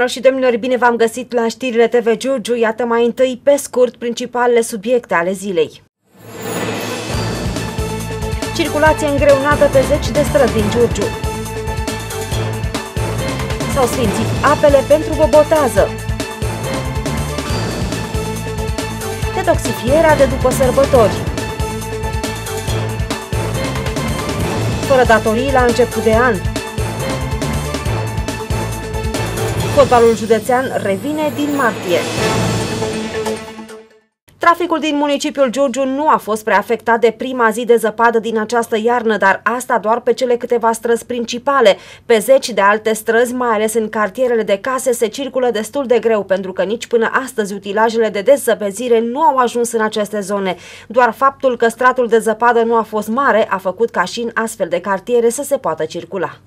Doamnelor și domnilor, bine v-am găsit la știrile TV Giurgiu. Iată mai întâi, pe scurt, principalele subiecte ale zilei. Circulație îngreunată pe zeci de străzi din Giurgiu. S-au sfințit apele pentru bobotază. Detoxifierea de după sărbători. Fără datorii la început de an. Fotbalul județean revine din martie. Traficul din municipiul Giurgiu nu a fost prea afectat de prima zi de zăpadă din această iarnă, dar asta doar pe cele câteva străzi principale. Pe zeci de alte străzi, mai ales în cartierele de case, se circulă destul de greu, pentru că nici până astăzi utilajele de dezăpezire nu au ajuns în aceste zone. Doar faptul că stratul de zăpadă nu a fost mare a făcut ca și în astfel de cartiere să se poată circula.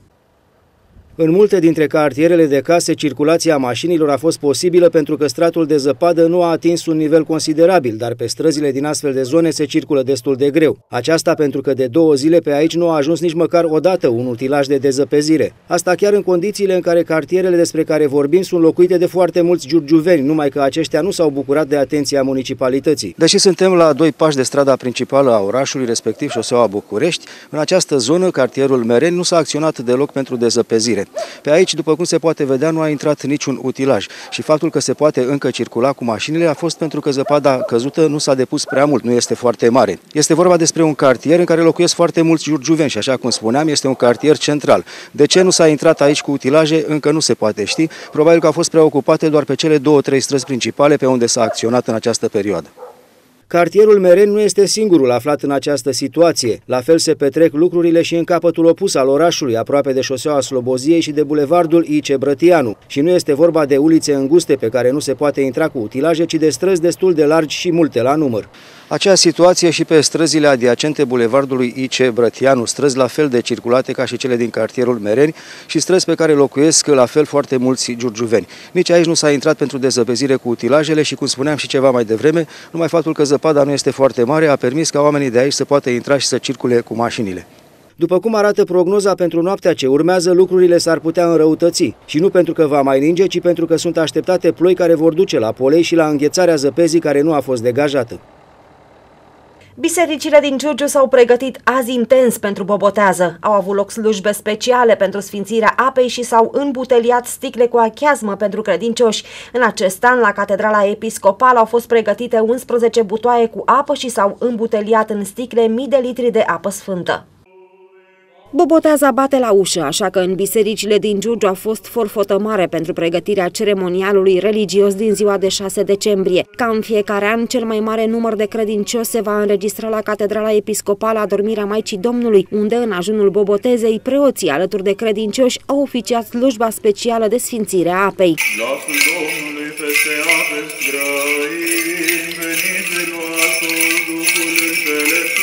În multe dintre cartierele de case, circulația mașinilor a fost posibilă pentru că stratul de zăpadă nu a atins un nivel considerabil, dar pe străzile din astfel de zone se circulă destul de greu. Aceasta pentru că de două zile pe aici nu a ajuns nici măcar o dată un utilaj de dezăpezire. Asta chiar în condițiile în care cartierele despre care vorbim sunt locuite de foarte mulți giurgiuveni, numai că aceștia nu s-au bucurat de atenția municipalității. Deși suntem la doi pași de strada principală a orașului, respectiv șoseaua București, în această zonă, cartierul Mereni, nu s-a acționat deloc pentru dezăpezire. Pe aici, după cum se poate vedea, nu a intrat niciun utilaj și faptul că se poate încă circula cu mașinile a fost pentru că zăpada căzută nu s-a depus prea mult, nu este foarte mare. Este vorba despre un cartier în care locuiesc foarte mulți jurjuveni și, așa cum spuneam, este un cartier central. De ce nu s-a intrat aici cu utilaje, încă nu se poate ști. Probabil că au fost preocupate doar pe cele două-trei străzi principale pe unde s-a acționat în această perioadă. Cartierul Meren nu este singurul aflat în această situație. La fel se petrec lucrurile și în capătul opus al orașului, aproape de șoseaua Sloboziei și de bulevardul Ice Brătianu. Și nu este vorba de ulițe înguste pe care nu se poate intra cu utilaje, ci de străzi destul de largi și multe la număr. Acea situație și pe străzile adiacente bulevardului IC Brătianu, străzi la fel de circulate ca și cele din cartierul Mereni și străzi pe care locuiesc la fel foarte mulți giurgiuveni. Nici aici nu s-a intrat pentru dezăpezire cu utilajele și, cum spuneam și ceva mai devreme, numai faptul că zăpada nu este foarte mare a permis ca oamenii de aici să poată intra și să circule cu mașinile. După cum arată prognoza pentru noaptea ce urmează, lucrurile s-ar putea înrăutăți. Și nu pentru că va mai ninge, ci pentru că sunt așteptate ploi care vor duce la polei și la înghețarea zăpezii care nu a fost degajată. Bisericile din Giurgiu s-au pregătit azi intens pentru bobotează. Au avut loc slujbe speciale pentru sfințirea apei și s-au îmbuteliat sticle cu acheazmă pentru credincioși. În acest an, la Catedrala Episcopală au fost pregătite 11 butoaie cu apă și s-au îmbuteliat în sticle mii de litri de apă sfântă. Boboteaza bate la ușă, așa că în bisericile din Giurgiu a fost forfotă mare pentru pregătirea ceremonialului religios din ziua de 6 decembrie. Ca în fiecare an, cel mai mare număr de credincioși se va înregistra la Catedrala Episcopală a Dormirea Maicii Domnului, unde în ajunul bobotezei preoții alături de credincioși au oficiat slujba specială de sfințire a apei. Glasul Domnului peste ape venit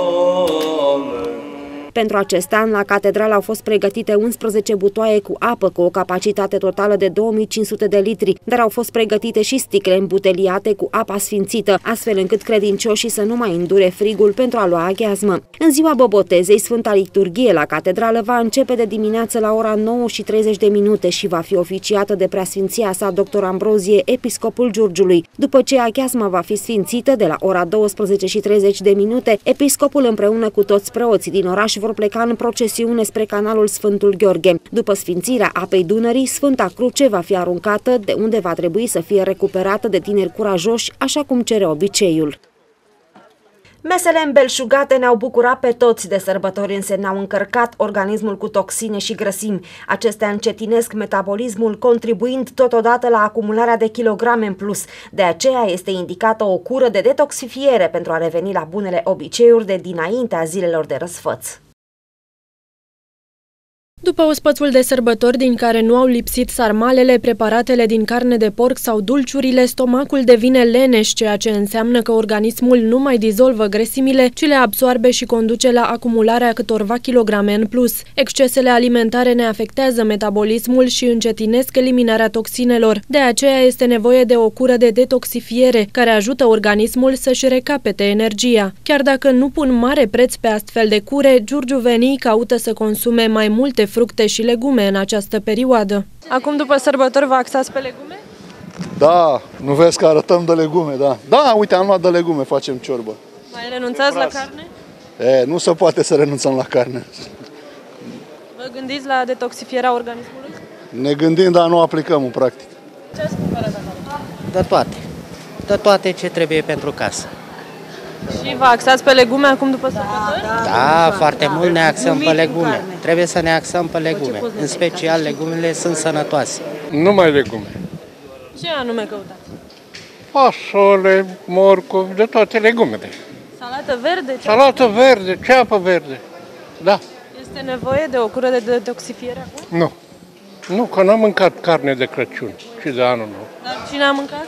Pentru acest an, la catedrală au fost pregătite 11 butoaie cu apă cu o capacitate totală de 2500 de litri, dar au fost pregătite și sticle îmbuteliate cu apa sfințită, astfel încât credincioșii să nu mai îndure frigul pentru a lua aghiazmă. În ziua Bobotezei, Sfânta Liturghie la catedrală va începe de dimineață la ora 9 și 30 de minute și va fi oficiată de preasfinția sa dr. Ambrozie, episcopul Giurgiului. După ce aghiazma va fi sfințită de la ora 12 și 30 de minute, episcopul împreună cu toți preoții din oraș vor pleca în procesiune spre canalul Sfântul Gheorghe. După sfințirea apei Dunării, Sfânta Cruce va fi aruncată de unde va trebui să fie recuperată de tineri curajoși, așa cum cere obiceiul. Mesele îmbelșugate ne-au bucurat pe toți de sărbători, însă ne-au încărcat organismul cu toxine și grăsimi. Acestea încetinesc metabolismul, contribuind totodată la acumularea de kilograme în plus. De aceea este indicată o cură de detoxifiere pentru a reveni la bunele obiceiuri de dinaintea zilelor de răsfăț. După ospățul de sărbători din care nu au lipsit sarmalele, preparatele din carne de porc sau dulciurile, stomacul devine leneș, ceea ce înseamnă că organismul nu mai dizolvă grăsimile, ci le absoarbe și conduce la acumularea câtorva kilograme în plus. Excesele alimentare ne afectează metabolismul și încetinesc eliminarea toxinelor. De aceea este nevoie de o cură de detoxifiere, care ajută organismul să-și recapete energia. Chiar dacă nu pun mare preț pe astfel de cure, giurgiuvenii caută să consume mai multe fructe și legume în această perioadă. Acum, după sărbători, vă axați pe legume? Da, nu vezi că arătăm de legume, da. Da, uite, am luat de legume, facem ciorbă. Mai renunțați la carne? E, nu se poate să renunțăm la carne. Vă gândiți la detoxifierea organismului? Ne gândim, dar nu aplicăm în practic. Ce ați cumpărat acolo? De toate. De toate ce trebuie pentru casă. Și vă axați pe legume acum după sărbători? Da, da foarte da. mult ne axăm pe legume. Trebuie să ne axăm pe legume. În special, legumele sunt sănătoase. Numai legume. Ce anume căutați? Fasole, morcov, de toate legumele. Salată verde? Salată verde, ceapă verde. Da. Este nevoie de o cură de detoxifiere acum? Nu. Nu, că n-am mâncat carne de Crăciun și de anul nou. Dar cine a mâncat?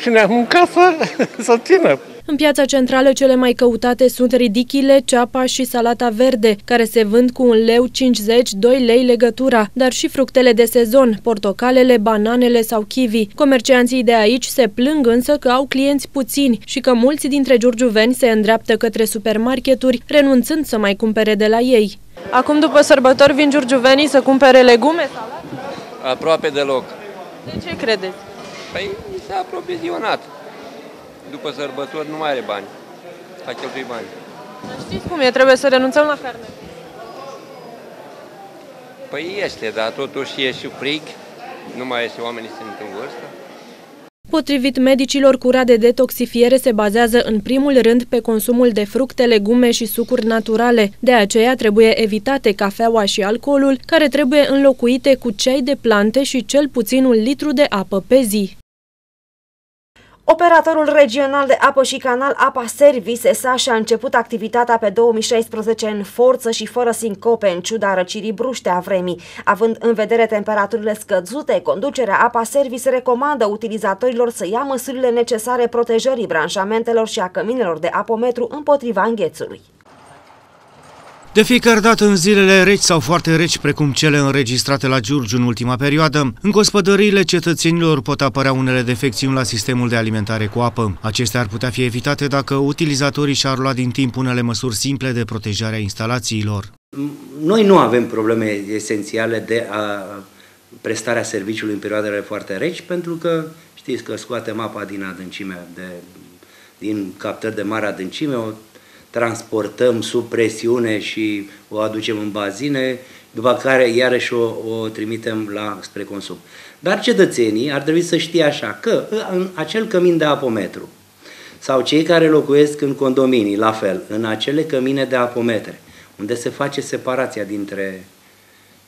Cine a mâncat să, să țină. În piața centrală cele mai căutate sunt ridichile, ceapa și salata verde, care se vând cu un leu 50, 2 lei legătura, dar și fructele de sezon, portocalele, bananele sau kiwi. Comercianții de aici se plâng însă că au clienți puțini și că mulți dintre giurgiuveni se îndreaptă către supermarketuri, renunțând să mai cumpere de la ei. Acum, după sărbători, vin giurgiuvenii să cumpere legume, salată? Aproape deloc. De ce credeți? Păi s-a aprovizionat după sărbători nu mai are bani. A cheltui bani. Dar știți cum e? Trebuie să renunțăm la carne. Păi este, dar totuși e și frig. Nu mai este, oamenii sunt în vârstă. Potrivit medicilor, cura de detoxifiere se bazează în primul rând pe consumul de fructe, legume și sucuri naturale. De aceea trebuie evitate cafeaua și alcoolul, care trebuie înlocuite cu ceai de plante și cel puțin un litru de apă pe zi. Operatorul regional de apă și canal Apa Service ESA și-a început activitatea pe 2016 în forță și fără sincope, în ciuda răcirii bruște a vremii. Având în vedere temperaturile scăzute, conducerea Apa Service recomandă utilizatorilor să ia măsurile necesare protejării branșamentelor și a căminelor de apometru împotriva înghețului. De fiecare dată în zilele reci sau foarte reci, precum cele înregistrate la Giurgiu în ultima perioadă, în gospodăriile cetățenilor pot apărea unele defecțiuni la sistemul de alimentare cu apă. Acestea ar putea fi evitate dacă utilizatorii și-ar lua din timp unele măsuri simple de protejare a instalațiilor. Noi nu avem probleme esențiale de a prestarea serviciului în perioadele foarte reci, pentru că știți că scoatem apa din adâncimea de, din captări de mare adâncime, o transportăm sub presiune și o aducem în bazine, după care iarăși o, o trimitem la spre consum. Dar cetățenii ar trebui să știe așa că în acel cămin de apometru sau cei care locuiesc în condominii, la fel, în acele cămine de apometre, unde se face separația dintre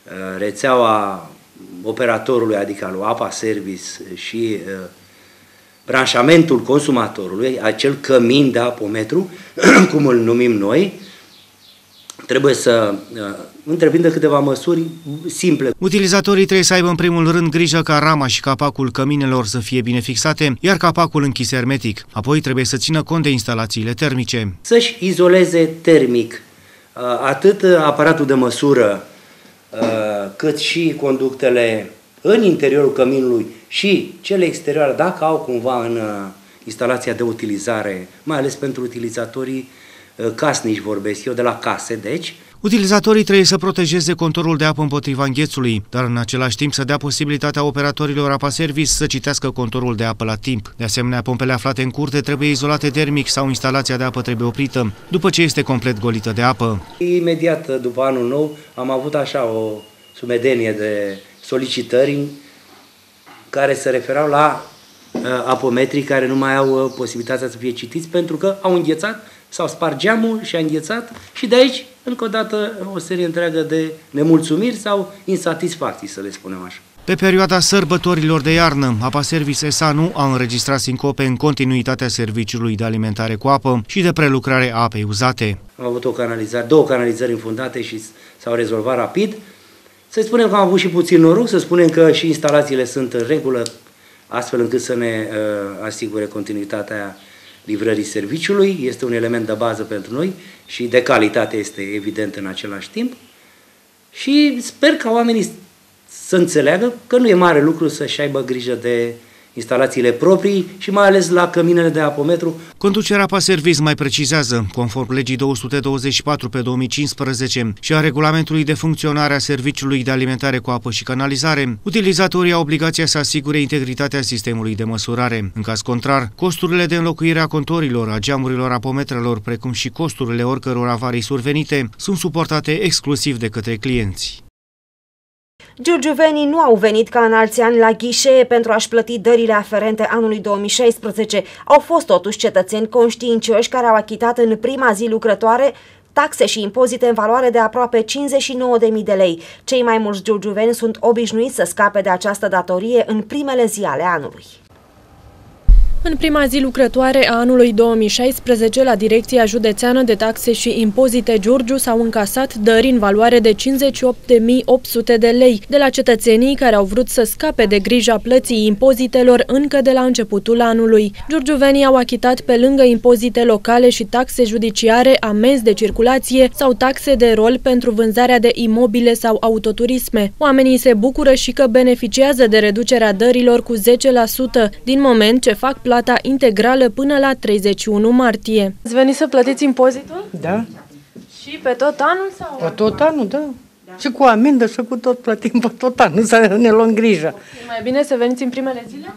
uh, rețeaua operatorului, adică al APA Service și uh, branșamentul consumatorului, acel cămin de apometru, cum îl numim noi, trebuie să uh, întreprindă câteva măsuri simple. Utilizatorii trebuie să aibă în primul rând grijă ca rama și capacul căminelor să fie bine fixate, iar capacul închis hermetic. Apoi trebuie să țină cont de instalațiile termice. Să-și izoleze termic uh, atât aparatul de măsură uh, cât și conductele în interiorul căminului și cele exterioare, dacă au cumva în uh, instalația de utilizare, mai ales pentru utilizatorii uh, casnici vorbesc eu, de la case, deci, Utilizatorii trebuie să protejeze contorul de apă împotriva înghețului, dar în același timp să dea posibilitatea operatorilor apa service să citească contorul de apă la timp. De asemenea, pompele aflate în curte trebuie izolate termic sau instalația de apă trebuie oprită, după ce este complet golită de apă. Imediat după anul nou am avut așa o sumedenie de solicitări care se referau la uh, apometrii care nu mai au uh, posibilitatea să fie citiți pentru că au înghețat, s-au spart geamul și a înghețat și de aici, încă o dată, o serie întreagă de nemulțumiri sau insatisfacții, să le spunem așa. Pe perioada sărbătorilor de iarnă, Apa Service SA nu a înregistrat sincope în continuitatea serviciului de alimentare cu apă și de prelucrare a apei uzate. Am avut o canalizare, două canalizări infundate și s-au rezolvat rapid. Să spunem că am avut și puțin noroc, să spunem că și instalațiile sunt în regulă, astfel încât să ne uh, asigure continuitatea livrării serviciului. Este un element de bază pentru noi și de calitate este evident în același timp. Și sper ca oamenii să înțeleagă că nu e mare lucru să-și aibă grijă de instalațiile proprii și mai ales la căminele de apometru. Conducerea Paservis mai precizează, conform legii 224 pe 2015 și a regulamentului de funcționare a serviciului de alimentare cu apă și canalizare, utilizatorii au obligația să asigure integritatea sistemului de măsurare. În caz contrar, costurile de înlocuire a contorilor, a geamurilor apometrelor, precum și costurile oricăror avarii survenite, sunt suportate exclusiv de către clienți. Giurgiuvenii nu au venit ca în alți ani la ghișee pentru a-și plăti dările aferente anului 2016. Au fost totuși cetățeni conștiincioși care au achitat în prima zi lucrătoare taxe și impozite în valoare de aproape 59.000 de lei. Cei mai mulți giurgiuveni sunt obișnuiți să scape de această datorie în primele zi ale anului. În prima zi lucrătoare a anului 2016, la Direcția Județeană de Taxe și Impozite Giurgiu s-au încasat dări în valoare de 58.800 de lei de la cetățenii care au vrut să scape de grija plății impozitelor încă de la începutul anului. Giurgiuvenii au achitat pe lângă impozite locale și taxe judiciare, amenzi de circulație sau taxe de rol pentru vânzarea de imobile sau autoturisme. Oamenii se bucură și că beneficiază de reducerea dărilor cu 10% din moment ce fac plata integrală până la 31 martie. Ați venit să plătiți impozitul? Da. Și pe tot anul sau? Pe tot anul, da. da. Și cu amendă și cu tot plătim pe tot anul, să ne luăm grijă. E mai bine să veniți în primele zile?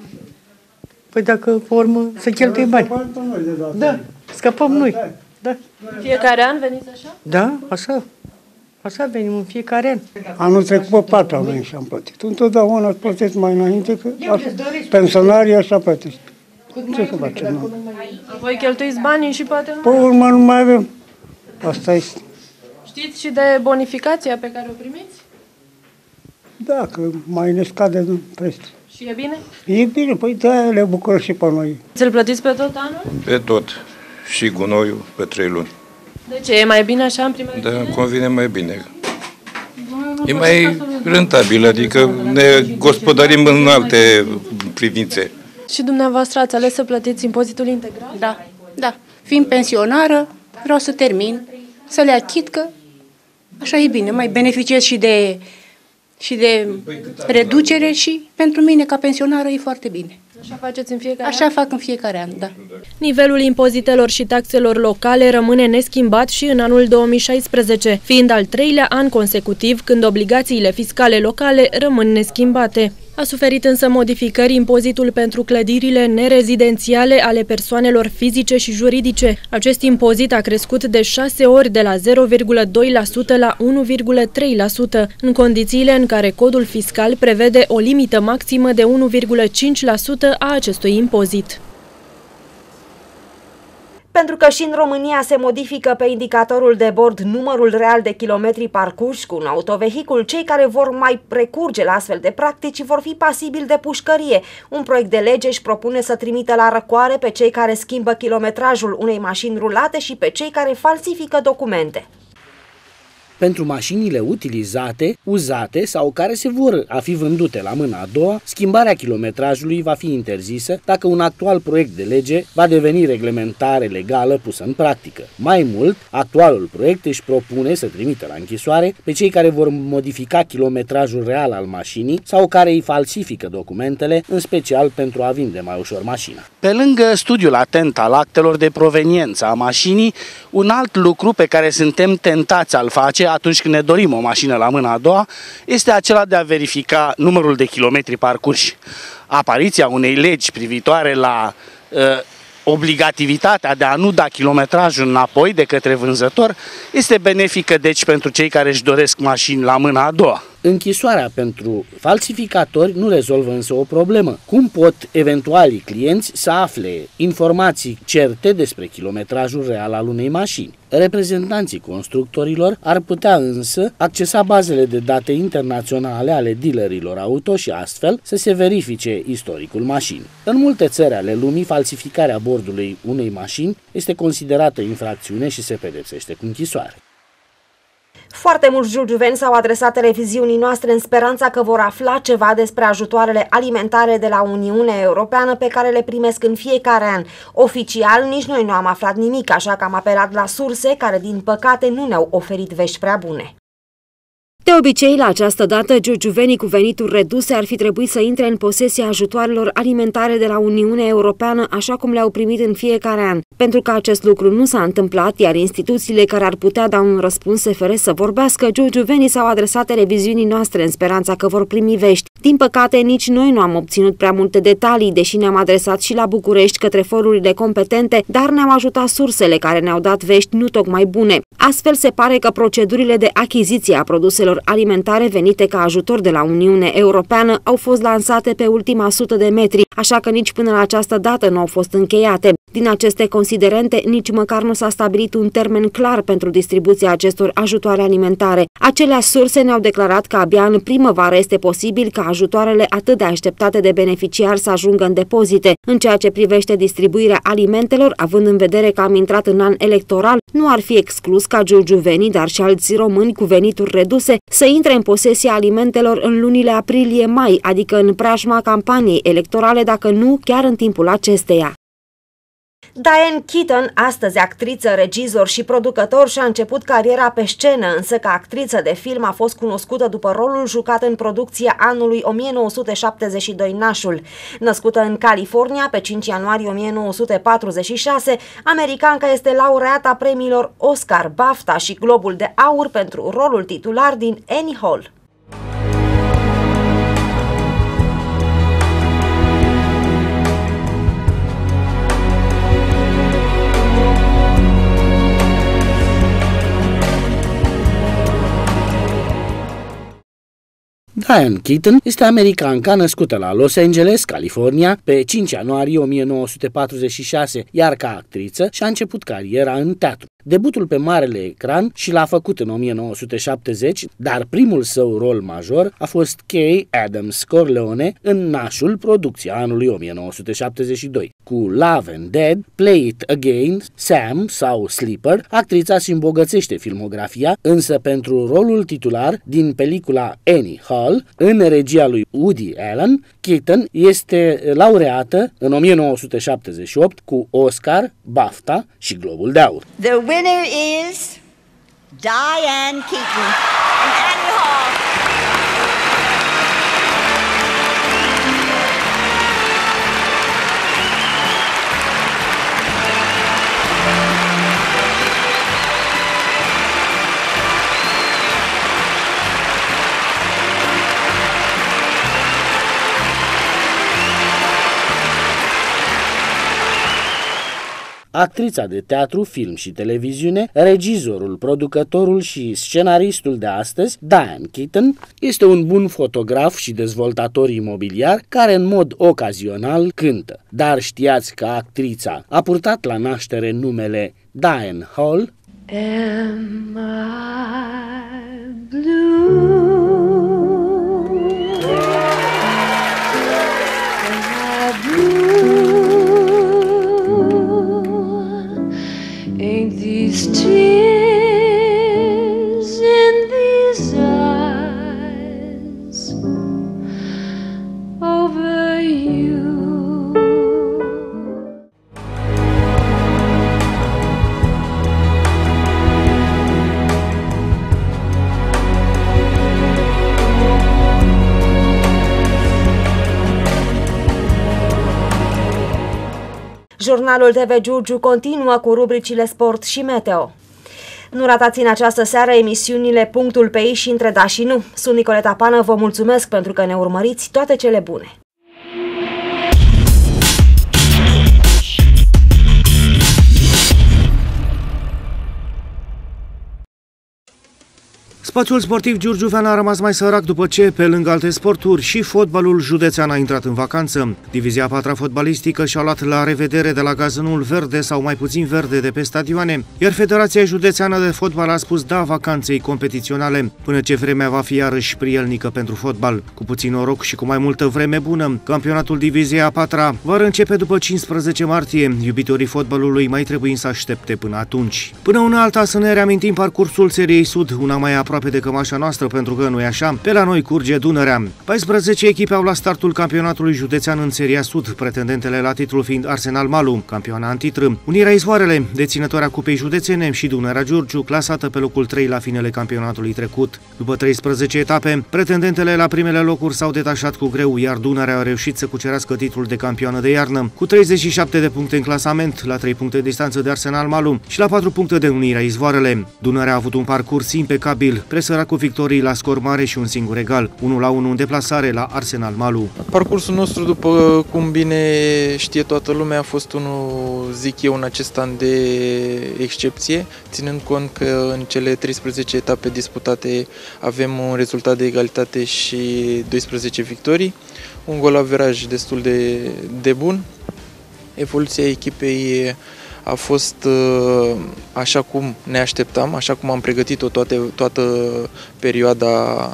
Păi dacă pe urmă să cheltui bani. Da, scăpăm noi. Da. Fiecare an veniți așa? Da, așa. Așa venim în fiecare an. Anul trecut pe patru am venit și am plătit. Întotdeauna plătesc mai înainte, că pensionarii așa plătesc. Ce să facem? Voi cheltuiți banii și poate nu Pe urmă nu mai avem. Asta este. Știți și de bonificația pe care o primiți? Da, că mai ne scade prețul. Și e bine? E bine, păi de le bucură și pe noi. Ți-l plătiți pe tot anul? Pe tot. Și gunoiul pe trei luni. De ce? E mai bine așa în primele Da, îmi convine mai bine. E mai rentabil, adică ne gospodărim în alte privințe. Și dumneavoastră ați ales să plătiți impozitul integral? Da, da. Fiind pensionară, vreau să termin, să le achit că așa e bine, mai beneficiez și de, și de reducere și pentru mine ca pensionară e foarte bine. Așa faceți în fiecare Așa an? fac în fiecare an, da. Nivelul impozitelor și taxelor locale rămâne neschimbat și în anul 2016, fiind al treilea an consecutiv când obligațiile fiscale locale rămân neschimbate. A suferit însă modificări impozitul pentru clădirile nerezidențiale ale persoanelor fizice și juridice. Acest impozit a crescut de 6 ori de la 0,2% la 1,3%, în condițiile în care codul fiscal prevede o limită maximă de 1,5% a acestui impozit. Pentru că și în România se modifică pe indicatorul de bord numărul real de kilometri parcurși cu un autovehicul, cei care vor mai recurge la astfel de practici vor fi pasibili de pușcărie. Un proiect de lege își propune să trimită la răcoare pe cei care schimbă kilometrajul unei mașini rulate și pe cei care falsifică documente pentru mașinile utilizate, uzate sau care se vor a fi vândute la mâna a doua, schimbarea kilometrajului va fi interzisă dacă un actual proiect de lege va deveni reglementare legală pusă în practică. Mai mult, actualul proiect își propune să trimită la închisoare pe cei care vor modifica kilometrajul real al mașinii sau care îi falsifică documentele, în special pentru a vinde mai ușor mașina. Pe lângă studiul atent al actelor de proveniență a mașinii, un alt lucru pe care suntem tentați al face atunci când ne dorim o mașină la mâna a doua este acela de a verifica numărul de kilometri parcurși. Apariția unei legi privitoare la uh, obligativitatea de a nu da kilometrajul înapoi de către vânzător este benefică deci pentru cei care își doresc mașini la mâna a doua. Închisoarea pentru falsificatori nu rezolvă însă o problemă. Cum pot eventualii clienți să afle informații certe despre kilometrajul real al unei mașini? Reprezentanții constructorilor ar putea însă accesa bazele de date internaționale ale dealerilor auto și astfel să se verifice istoricul mașinii. În multe țări ale lumii, falsificarea bordului unei mașini este considerată infracțiune și se pedepsește cu închisoare. Foarte mulți giurgiuveni s-au adresat televiziunii noastre în speranța că vor afla ceva despre ajutoarele alimentare de la Uniunea Europeană pe care le primesc în fiecare an. Oficial, nici noi nu am aflat nimic, așa că am apelat la surse care, din păcate, nu ne-au oferit vești prea bune. De obicei, la această dată, giurgiuvenii cu venituri reduse ar fi trebuit să intre în posesia ajutoarelor alimentare de la Uniunea Europeană, așa cum le-au primit în fiecare an. Pentru că acest lucru nu s-a întâmplat, iar instituțiile care ar putea da un răspuns SFR să vorbească, giurgiuvenii s-au adresat televiziunii noastre în speranța că vor primi vești. Din păcate, nici noi nu am obținut prea multe detalii, deși ne-am adresat și la București către forurile competente, dar ne-au ajutat sursele care ne-au dat vești nu tocmai bune. Astfel, se pare că procedurile de achiziție a produselor alimentare venite ca ajutor de la Uniunea Europeană au fost lansate pe ultima sută de metri, așa că nici până la această dată nu au fost încheiate. Din aceste considerente, nici măcar nu s-a stabilit un termen clar pentru distribuția acestor ajutoare alimentare. Acelea surse ne-au declarat că abia în primăvară este posibil ca ajutoarele atât de așteptate de beneficiari să ajungă în depozite. În ceea ce privește distribuirea alimentelor, având în vedere că am intrat în an electoral, nu ar fi exclus ca giurgiuvenii, dar și alți români cu venituri reduse, să intre în posesia alimentelor în lunile aprilie-mai, adică în preajma campaniei electorale, dacă nu chiar în timpul acesteia. Diane Keaton, astăzi actriță, regizor și producător, și-a început cariera pe scenă, însă ca actriță de film a fost cunoscută după rolul jucat în producția anului 1972 Nașul. Născută în California pe 5 ianuarie 1946, americanca este laureata premiilor Oscar, BAFTA și Globul de Aur pentru rolul titular din Annie Hall. Diane Keaton este americanca născută la Los Angeles, California, pe 5 ianuarie 1946, iar ca actriță și-a început cariera în teatru. Debutul pe marele ecran și l-a făcut în 1970, dar primul său rol major a fost Kay Adams Corleone în Nașul, producția anului 1972. Cu Love and Dead, Play It Again, Sam sau Sleeper, actrița se îmbogățește filmografia, însă pentru rolul titular din pelicula Annie Hall, în regia lui Woody Allen, Keaton este laureată în 1978 cu Oscar, BAFTA și Globul de Aur. The winner is Diane Keaton actrița de teatru, film și televiziune, regizorul, producătorul și scenaristul de astăzi, Diane Keaton, este un bun fotograf și dezvoltator imobiliar care în mod ocazional cântă. Dar știați că actrița a purtat la naștere numele Diane Hall? Am I blue? Jurnalul TV Giurgiu continuă cu rubricile sport și meteo. Nu ratați în această seară emisiunile Punctul pe ei și între da și nu. Sunt Nicoleta Pană, vă mulțumesc pentru că ne urmăriți toate cele bune. Spațiul sportiv Giurgiuvean a rămas mai sărac după ce, pe lângă alte sporturi, și fotbalul județean a intrat în vacanță. Divizia 4 fotbalistică și-a luat la revedere de la gazonul verde sau mai puțin verde de pe stadioane, iar Federația Județeană de Fotbal a spus da vacanței competiționale, până ce vremea va fi iarăși prielnică pentru fotbal. Cu puțin noroc și cu mai multă vreme bună, campionatul Divizia 4 va începe după 15 martie. Iubitorii fotbalului mai trebuie să aștepte până atunci. Până una alta să ne reamintim parcursul seriei Sud, una mai aproape aproape de cămașa noastră, pentru că nu e așa. Pe la noi curge Dunărea. 14 echipe au la startul campionatului județean în Seria Sud, pretendentele la titlul fiind Arsenal Malu, campioana antitră. Unirea Izvoarele, deținătoarea cupei județene și Dunărea Giurgiu, clasată pe locul 3 la finele campionatului trecut. După 13 etape, pretendentele la primele locuri s-au detașat cu greu, iar Dunărea a reușit să cucerească titlul de campioană de iarnă, cu 37 de puncte în clasament, la 3 puncte distanță de Arsenal Malu și la 4 puncte de Unirea Izvoarele. Dunărea a avut un parcurs impecabil, presăra cu victorii la scor mare și un singur egal, 1 la 1 în deplasare la Arsenal Malu. Parcursul nostru, după cum bine știe toată lumea, a fost unul, zic eu, în acest an de excepție, ținând cont că în cele 13 etape disputate avem un rezultat de egalitate și 12 victorii, un gol averaj destul de, de bun. Evoluția echipei a fost uh, așa cum ne așteptam, așa cum am pregătit-o toate, toată perioada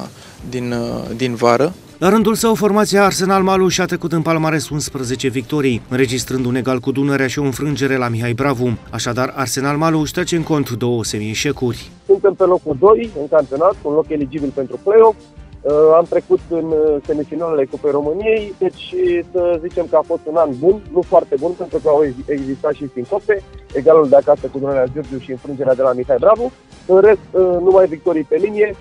din, uh, din vară. La rândul său, formația Arsenal Malu și-a trecut în palmares 11 victorii, înregistrând un egal cu Dunărea și o înfrângere la Mihai Bravu. Așadar, Arsenal Malu își trece în cont două semi-eșecuri. Suntem pe locul 2 în campionat, un loc eligibil pentru play-off. Uh, am trecut în uh, semifinalele Cupei României, deci să zicem că a fost un an bun, nu foarte bun, pentru că au existat și sincope, egalul de acasă cu Dunărea Giurgiu și înfrângerea de la Mihai Bravu. În rest, uh, numai victorii pe linie,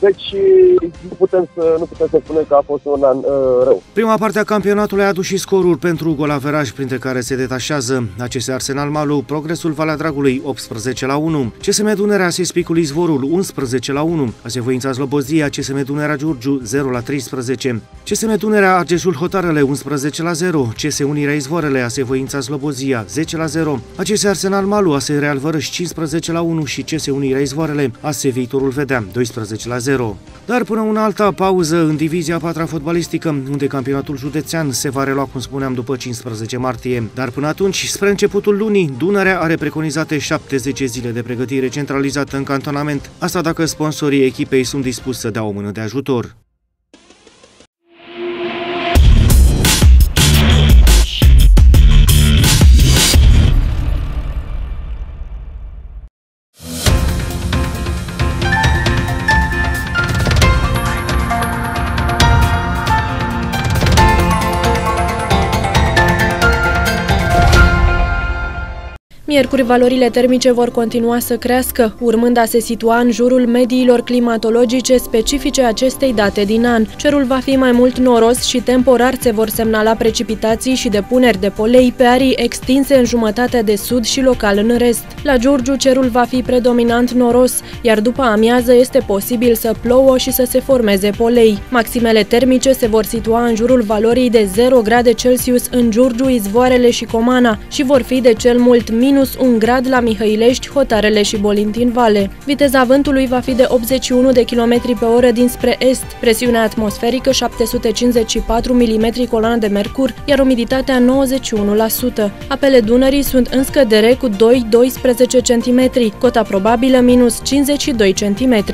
deci nu putem să, nu putem să spunem că a fost un an uh, rău. Prima parte a campionatului a adus și scoruri pentru golaveraj, printre care se detașează aceste Arsenal Malu, Progresul Valea Dragului 18 la 1, CSM Dunărea Sespicul Izvorul 11 la 1, Asevoința Slobozia, CSM Dunărea Giurgiu 0 la 13, CSM Dunărea Argeșul Hotarele 11 la 0, CS Unirea Izvoarele, Asevoința Slobozia 10 la 0, ACS Arsenal Malu, ASE Real Vărăș 15 la 1 și CS Unirea Izvoarele, ASE Viitorul Vedea 12 la 0. 0. Dar până una alta pauză în divizia 4 fotbalistică, unde campionatul județean se va relua, cum spuneam, după 15 martie. Dar până atunci, spre începutul lunii, Dunărea are preconizate 70 zile de pregătire centralizată în cantonament, asta dacă sponsorii echipei sunt dispuși să dea o mână de ajutor. Miercuri, valorile termice vor continua să crească, urmând a se situa în jurul mediilor climatologice specifice acestei date din an. Cerul va fi mai mult noros și temporar se vor semnala precipitații și depuneri de polei pe arii extinse în jumătatea de sud și local în rest. La Giurgiu, cerul va fi predominant noros, iar după amiază este posibil să plouă și să se formeze polei. Maximele termice se vor situa în jurul valorii de 0 grade Celsius în Giurgiu, Izvoarele și Comana și vor fi de cel mult minus minus 1 grad la Mihăilești, Hotarele și Bolintin Vale. Viteza vântului va fi de 81 de km pe oră dinspre est, presiunea atmosferică 754 mm coloană de mercur, iar umiditatea 91%. Apele Dunării sunt în scădere cu 2-12 cm, cota probabilă minus 52 cm.